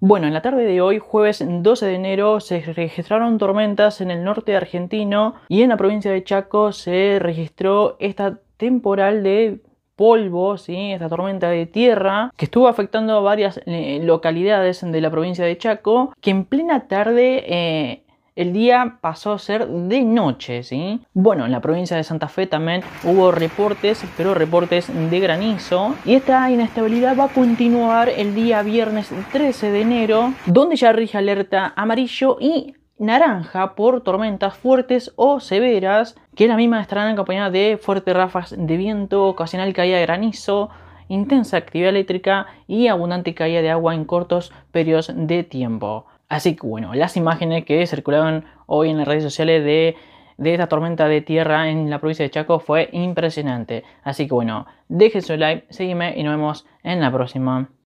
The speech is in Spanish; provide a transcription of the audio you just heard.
Bueno, en la tarde de hoy, jueves 12 de enero, se registraron tormentas en el norte argentino y en la provincia de Chaco se registró esta temporal de polvo, esta tormenta de tierra que estuvo afectando a varias eh, localidades de la provincia de Chaco, que en plena tarde eh, el día pasó a ser de noche, ¿sí? Bueno, en la provincia de Santa Fe también hubo reportes, pero reportes de granizo. Y esta inestabilidad va a continuar el día viernes 13 de enero, donde ya rige alerta amarillo y naranja por tormentas fuertes o severas, que la misma estarán acompañadas de fuertes ráfagas de viento, ocasional caída de granizo, intensa actividad eléctrica y abundante caída de agua en cortos periodos de tiempo. Así que bueno, las imágenes que circulaban hoy en las redes sociales de, de esta tormenta de tierra en la provincia de Chaco fue impresionante. Así que bueno, dejen su like, sígueme y nos vemos en la próxima.